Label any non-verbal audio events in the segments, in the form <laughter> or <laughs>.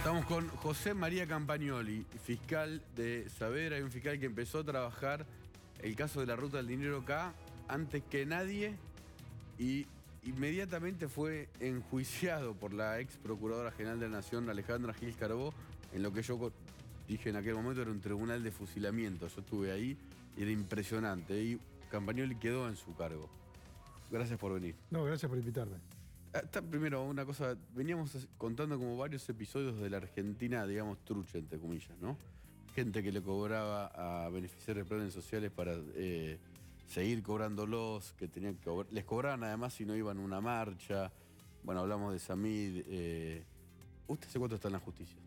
Estamos con José María Campagnoli, fiscal de Saavedra, y un fiscal que empezó a trabajar el caso de la ruta del dinero acá antes que nadie y inmediatamente fue enjuiciado por la ex procuradora general de la Nación, Alejandra Gil Carbó, en lo que yo dije en aquel momento era un tribunal de fusilamiento. Yo estuve ahí y era impresionante. Y Campagnoli quedó en su cargo. Gracias por venir. No, gracias por invitarme. Ah, primero, una cosa, veníamos contando como varios episodios de la Argentina, digamos, trucha, entre comillas, ¿no? Gente que le cobraba a beneficiarios de planes sociales para eh, seguir cobrándolos, que tenían que les cobraban además si no iban a una marcha. Bueno, hablamos de Samid. Eh, ¿Usted hace cuánto está en la justicia?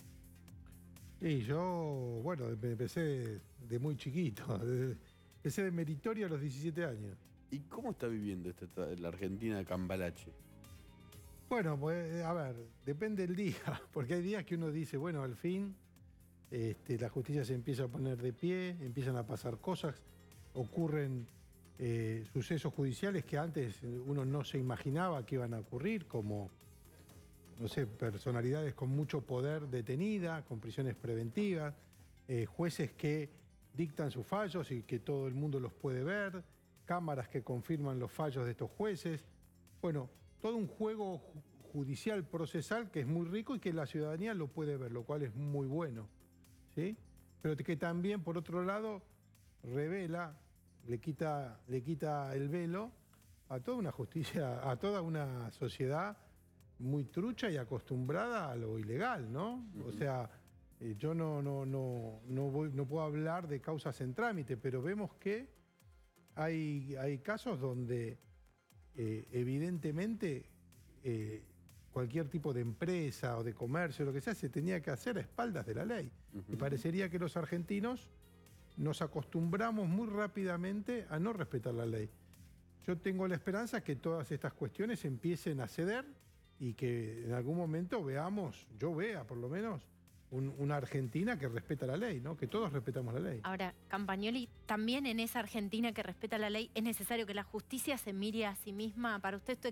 Y yo, bueno, empecé de muy chiquito. <laughs> Empecé de meritorio a los 17 años. ¿Y cómo está viviendo la Argentina de Cambalache? Bueno, pues, a ver, depende del día, <laughs> porque hay días que uno dice, bueno, al fin este, la justicia se empieza a poner de pie, empiezan a pasar cosas, ocurren eh, sucesos judiciales que antes uno no se imaginaba que iban a ocurrir, como, no sé, personalidades con mucho poder detenida, con prisiones preventivas, eh, jueces que dictan sus fallos y que todo el mundo los puede ver, cámaras que confirman los fallos de estos jueces. Bueno, todo un juego judicial procesal que es muy rico y que la ciudadanía lo puede ver, lo cual es muy bueno. ¿sí? Pero que también, por otro lado, revela, le quita, le quita el velo a toda una justicia, a toda una sociedad muy trucha y acostumbrada a lo ilegal, ¿no? O sea, eh, yo no, no, no, no, voy, no puedo hablar de causas en trámite, pero vemos que hay, hay casos donde eh, evidentemente eh, cualquier tipo de empresa o de comercio, lo que sea, se tenía que hacer a espaldas de la ley. Y parecería que los argentinos nos acostumbramos muy rápidamente a no respetar la ley. Yo tengo la esperanza que todas estas cuestiones empiecen a ceder y que en algún momento veamos, yo vea por lo menos, una Argentina que respeta la ley, ¿no? Que todos respetamos la ley. Ahora, Campagnoli, también en esa Argentina que respeta la ley es necesario que la justicia se mire a sí misma. Para usted esto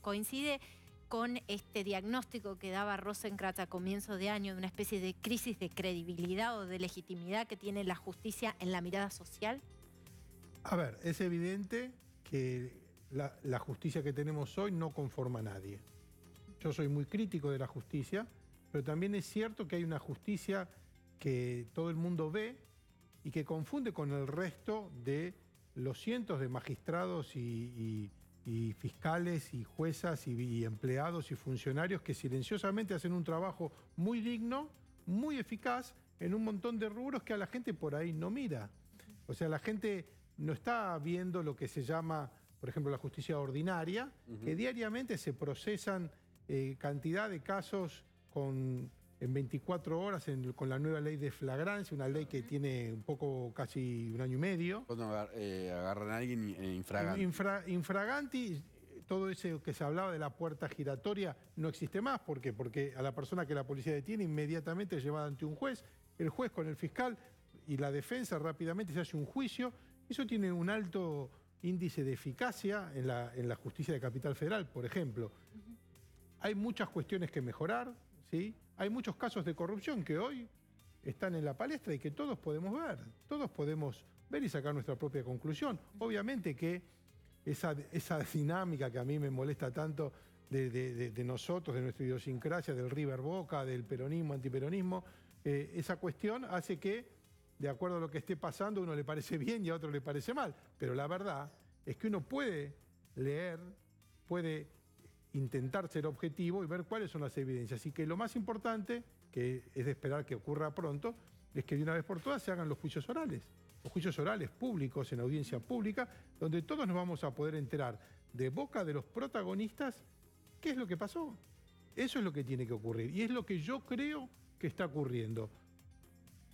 coincide con este diagnóstico que daba Rosenkratz a comienzo de año de una especie de crisis de credibilidad o de legitimidad que tiene la justicia en la mirada social? A ver, es evidente que la, la justicia que tenemos hoy no conforma a nadie. Yo soy muy crítico de la justicia pero también es cierto que hay una justicia que todo el mundo ve y que confunde con el resto de los cientos de magistrados y, fiscales y juezas y, empleados y funcionarios que silenciosamente hacen un trabajo muy digno, muy eficaz en un montón de rubros que a la gente por ahí no mira. O sea, la gente no está viendo lo que se llama, por ejemplo, la justicia ordinaria, que diariamente se procesan eh, cantidad de casos con, en 24 horas con la nueva ley de flagrancia, una ley que tiene un poco, casi un año y medio. Cuando eh, agarran a alguien eh, infraganti. infraganti, todo eso que se hablaba de la puerta giratoria no existe más. ¿Por qué? Porque a la persona que la policía detiene inmediatamente es llevada ante un juez, el juez con el fiscal y la defensa rápidamente se hace un juicio. Eso tiene un alto índice de eficacia en la, en la justicia de Capital Federal, por ejemplo. Hay muchas cuestiones que mejorar, hay muchos casos de corrupción que hoy están en la palestra y que todos podemos ver, todos podemos ver y sacar nuestra propia conclusión. Obviamente que esa, dinámica que a mí me molesta tanto de, nosotros, de nuestra idiosincrasia, del River Boca, del peronismo, antiperonismo, eh, esa cuestión hace que, de acuerdo a lo que esté pasando, uno le parece bien y a otro le parece mal. Pero la verdad es que uno puede leer, puede intentar ser objetivo y ver cuáles son las evidencias. Así que lo más importante, que es de esperar que ocurra pronto, es que de una vez por todas se hagan los juicios orales. Los juicios orales públicos, en audiencia pública, donde todos nos vamos a poder enterar de boca de los protagonistas qué es lo que pasó. Eso es lo que tiene que ocurrir y es lo que yo creo que está ocurriendo.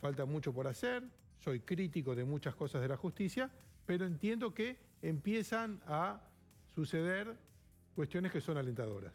Falta mucho por hacer, soy crítico de muchas cosas de la justicia, pero entiendo que empiezan a suceder cuestiones que son alentadoras.